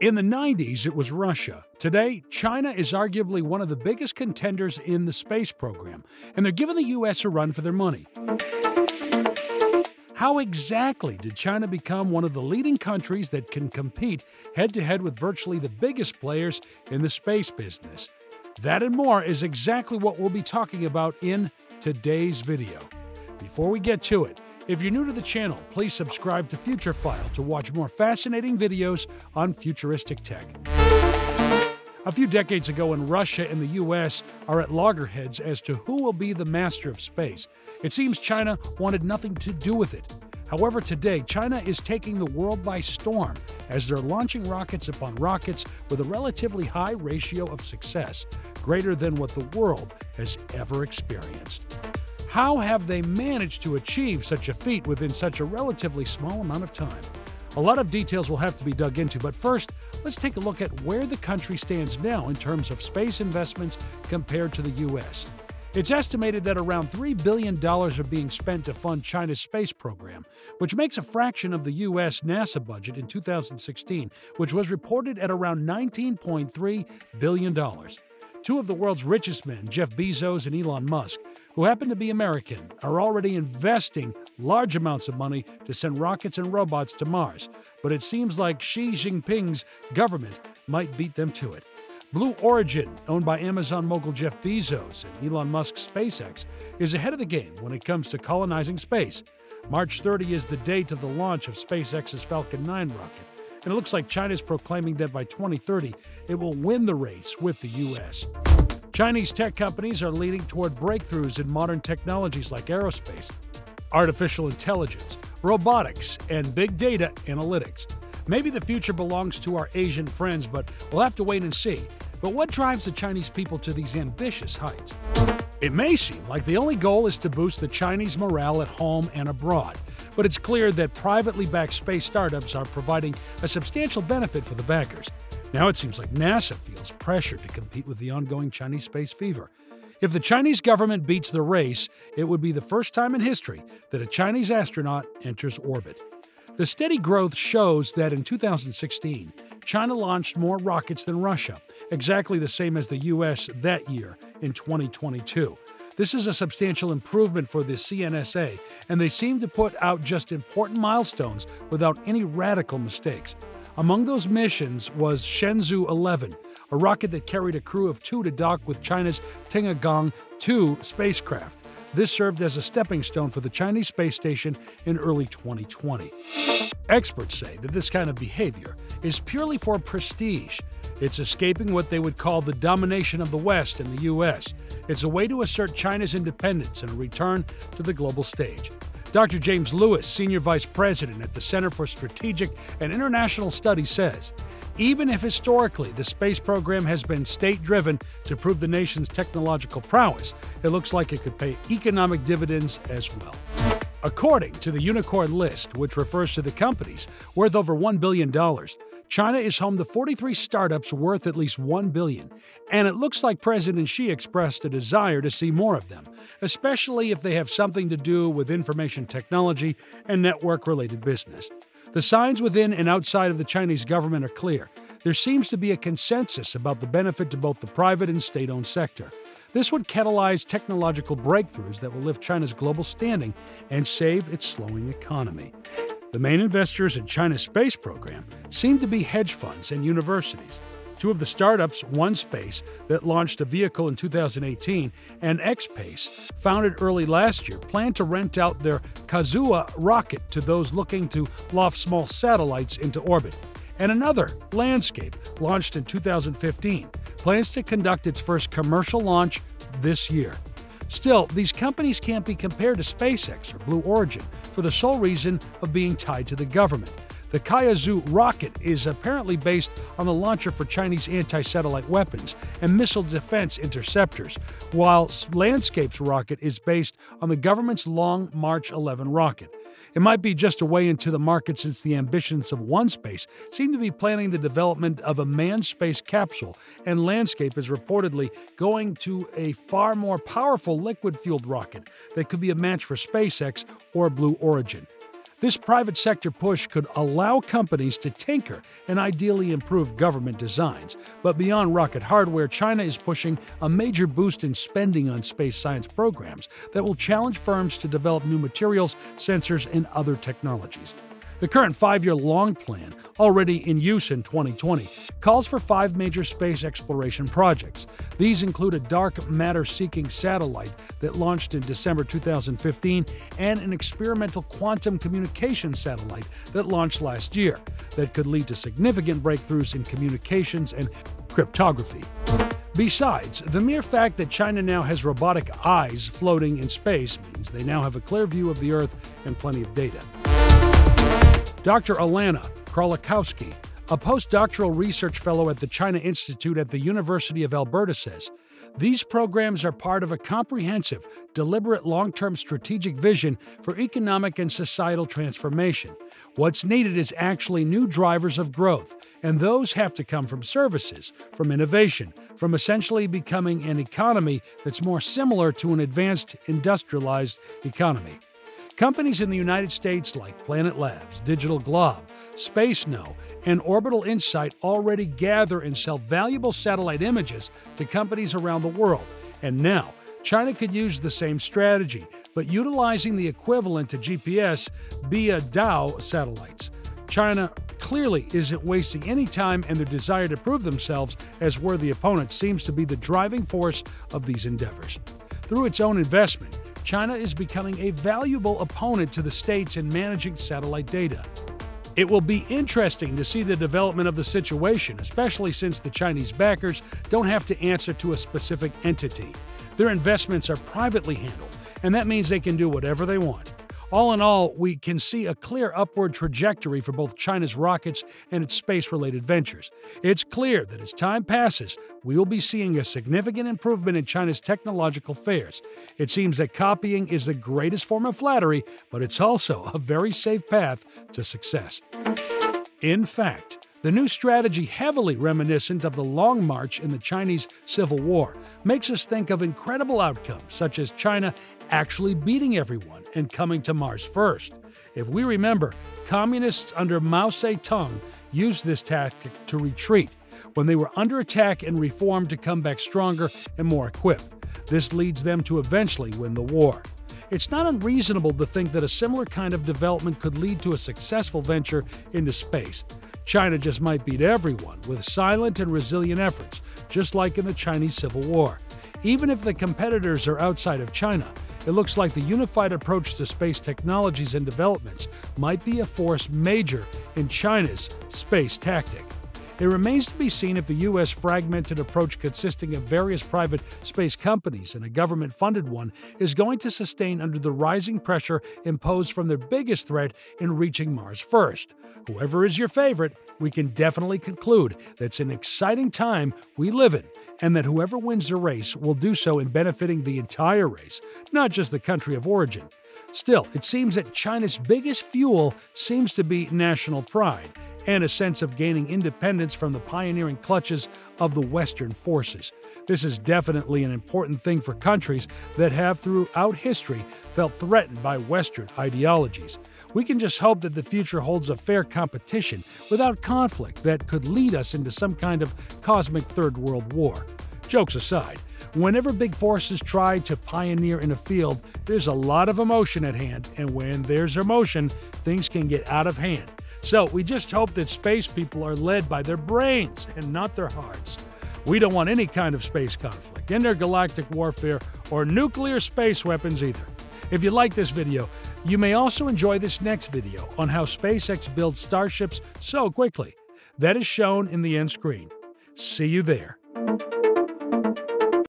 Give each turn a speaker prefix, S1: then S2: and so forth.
S1: In the 90s, it was Russia. Today, China is arguably one of the biggest contenders in the space program, and they're giving the U.S. a run for their money. How exactly did China become one of the leading countries that can compete head to head with virtually the biggest players in the space business? That and more is exactly what we'll be talking about in today's video. Before we get to it, if you're new to the channel, please subscribe to Futurephile to watch more fascinating videos on futuristic tech. A few decades ago, when Russia and the US are at loggerheads as to who will be the master of space, it seems China wanted nothing to do with it. However, today, China is taking the world by storm as they're launching rockets upon rockets with a relatively high ratio of success, greater than what the world has ever experienced. How have they managed to achieve such a feat within such a relatively small amount of time? A lot of details will have to be dug into, but first, let's take a look at where the country stands now in terms of space investments compared to the U.S. It's estimated that around $3 billion are being spent to fund China's space program, which makes a fraction of the U.S. NASA budget in 2016, which was reported at around $19.3 billion. Two of the world's richest men, Jeff Bezos and Elon Musk, who happen to be American, are already investing large amounts of money to send rockets and robots to Mars, but it seems like Xi Jinping's government might beat them to it. Blue Origin, owned by Amazon mogul Jeff Bezos and Elon Musk's SpaceX, is ahead of the game when it comes to colonizing space. March 30 is the date of the launch of SpaceX's Falcon 9 rocket, and it looks like China is proclaiming that by 2030 it will win the race with the U.S. Chinese tech companies are leading toward breakthroughs in modern technologies like aerospace, artificial intelligence, robotics, and big data analytics. Maybe the future belongs to our Asian friends, but we'll have to wait and see. But what drives the Chinese people to these ambitious heights? It may seem like the only goal is to boost the Chinese morale at home and abroad, but it's clear that privately backed space startups are providing a substantial benefit for the backers. Now it seems like NASA feels pressure to compete with the ongoing Chinese space fever. If the Chinese government beats the race, it would be the first time in history that a Chinese astronaut enters orbit. The steady growth shows that in 2016, China launched more rockets than Russia, exactly the same as the US that year in 2022. This is a substantial improvement for the CNSA, and they seem to put out just important milestones without any radical mistakes. Among those missions was Shenzhou 11, a rocket that carried a crew of two to dock with China's Tiangong 2 spacecraft. This served as a stepping stone for the Chinese space station in early 2020. Experts say that this kind of behavior is purely for prestige. It's escaping what they would call the domination of the West and the U.S. It's a way to assert China's independence and a return to the global stage. Dr. James Lewis, Senior Vice President at the Center for Strategic and International Studies, says even if historically the space program has been state driven to prove the nation's technological prowess, it looks like it could pay economic dividends as well. According to the Unicorn List, which refers to the companies worth over $1 billion, China is home to 43 startups worth at least 1 billion, and it looks like President Xi expressed a desire to see more of them, especially if they have something to do with information technology and network related business. The signs within and outside of the Chinese government are clear. There seems to be a consensus about the benefit to both the private and state owned sector. This would catalyze technological breakthroughs that will lift China's global standing and save its slowing economy. The main investors in China's space program seem to be hedge funds and universities. Two of the startups, OneSpace, that launched a vehicle in 2018, and ExPace, founded early last year, plan to rent out their Kuaizhou rocket to those looking to loft small satellites into orbit. And another, LandSpace, launched in 2015, plans to conduct its first commercial launch this year. Still, these companies can't be compared to SpaceX or Blue Origin for the sole reason of being tied to the government. The Kuaizhou rocket is apparently based on the launcher for Chinese anti satellite weapons and missile defense interceptors, while LandSpace's rocket is based on the government's Long March 11 rocket. It might be just a way into the market since the ambitions of OneSpace seem to be planning the development of a manned space capsule, and LandSpace is reportedly going to a far more powerful liquid fueled rocket that could be a match for SpaceX or Blue Origin. This private sector push could allow companies to tinker and ideally improve government designs. But beyond rocket hardware, China is pushing a major boost in spending on space science programs that will challenge firms to develop new materials, sensors, and other technologies. The current five year long plan, already in use in 2020, calls for five major space exploration projects. These include a dark matter seeking satellite that launched in December 2015 and an experimental quantum communication satellite that launched last year that could lead to significant breakthroughs in communications and cryptography. Besides, the mere fact that China now has robotic eyes floating in space means they now have a clear view of the Earth and plenty of data. Dr. Alanna Krolikowski, a postdoctoral research fellow at the China Institute at the University of Alberta, says these programs are part of a comprehensive, deliberate long term strategic vision for economic and societal transformation. What's needed is actually new drivers of growth, and those have to come from services, from innovation, from essentially becoming an economy that's more similar to an advanced industrialized economy. Companies in the United States like Planet Labs, Digital Globe, SpaceKnow, and Orbital Insight already gather and sell valuable satellite images to companies around the world. And now, China could use the same strategy, but utilizing the equivalent to GPS via DAO satellites. China clearly isn't wasting any time, and their desire to prove themselves as worthy opponents seems to be the driving force of these endeavors. Through its own investment, China is becoming a valuable opponent to the states in managing satellite data. It will be interesting to see the development of the situation, especially since the Chinese backers don't have to answer to a specific entity. Their investments are privately handled, and that means they can do whatever they want. All in all, we can see a clear upward trajectory for both China's rockets and its space related ventures. It's clear that as time passes, we will be seeing a significant improvement in China's technological fares. It seems that copying is the greatest form of flattery, but it's also a very safe path to success. In fact, the new strategy, heavily reminiscent of the Long March in the Chinese Civil War, makes us think of incredible outcomes such as China actually beating everyone and coming to Mars first. If we remember, communists under Mao Zedong used this tactic to retreat when they were under attack and reformed to come back stronger and more equipped. This leads them to eventually win the war. It's not unreasonable to think that a similar kind of development could lead to a successful venture into space. China just might beat everyone with silent and resilient efforts, just like in the Chinese Civil War. Even if the competitors are outside of China, it looks like the unified approach to space technologies and developments might be a force major in China's space tactic. It remains to be seen if the U.S. fragmented approach consisting of various private space companies and a government funded one is going to sustain under the rising pressure imposed from their biggest threat in reaching Mars first. Whoever is your favorite, we can definitely conclude that it's an exciting time we live in and that whoever wins the race will do so in benefiting the entire race, not just the country of origin. Still, it seems that China's biggest fuel seems to be national pride and a sense of gaining independence from the pioneering clutches of the Western forces. This is definitely an important thing for countries that have throughout history felt threatened by Western ideologies. We can just hope that the future holds a fair competition without conflict that could lead us into some kind of cosmic Third World War. Jokes aside, whenever big forces try to pioneer in a field, there's a lot of emotion at hand, and when there's emotion, things can get out of hand. So we just hope that space people are led by their brains and not their hearts. We don't want any kind of space conflict, intergalactic warfare, or nuclear space weapons either. If you like this video, you may also enjoy this next video on how SpaceX builds starships so quickly. That is shown in the end screen. See you there.